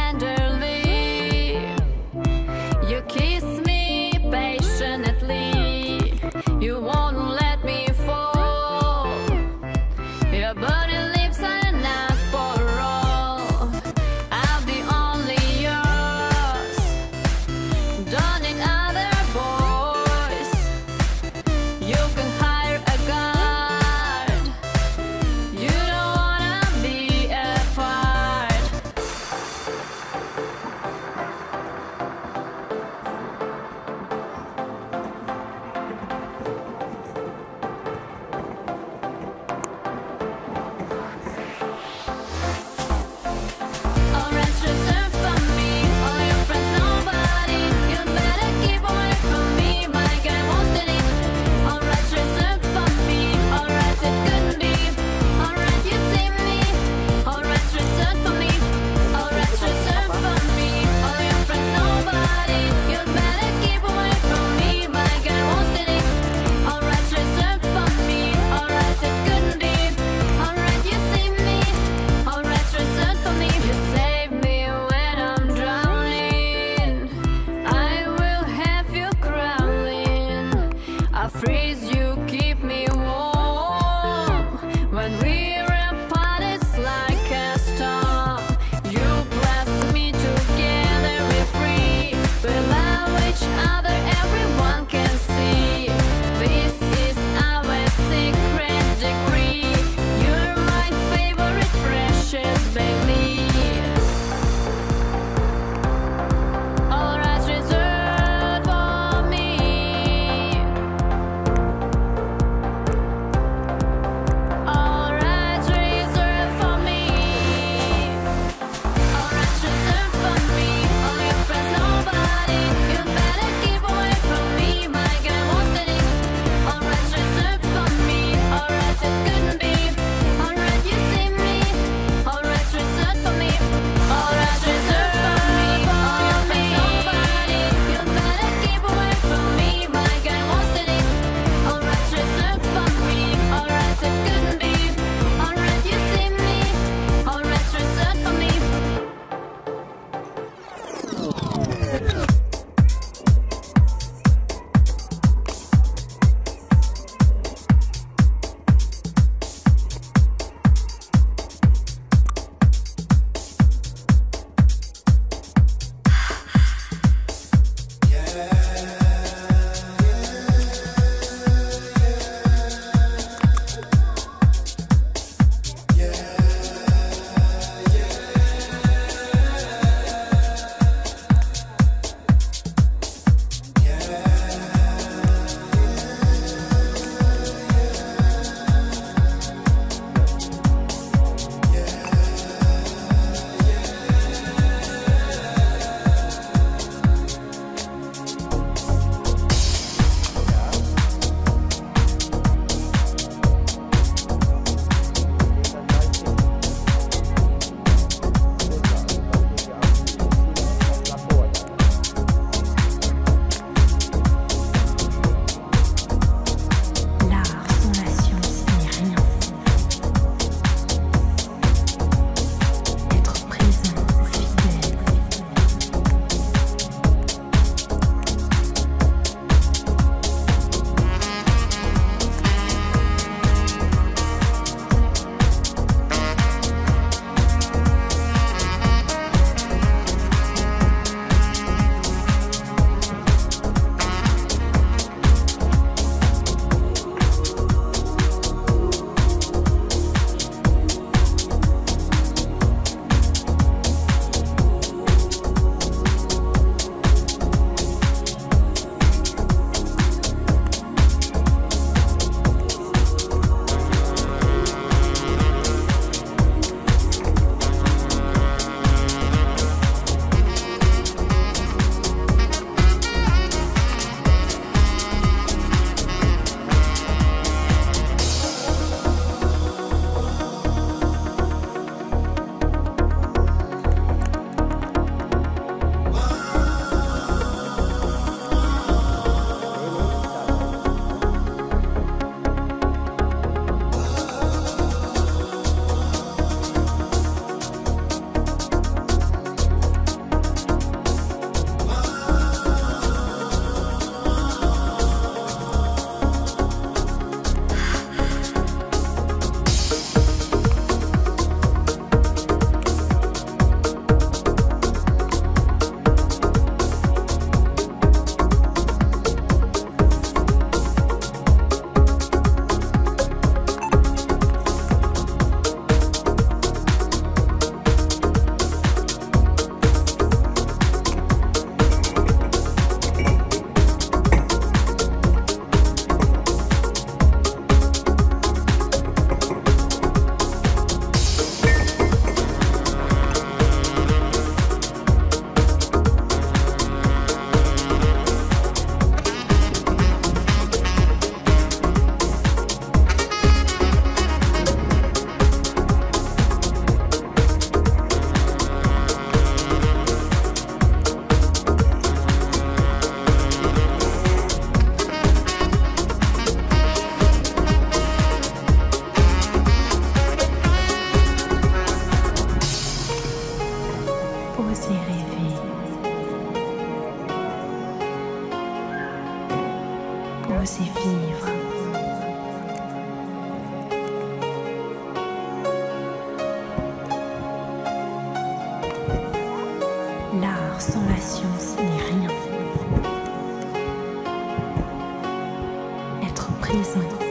tenderly. You kiss présent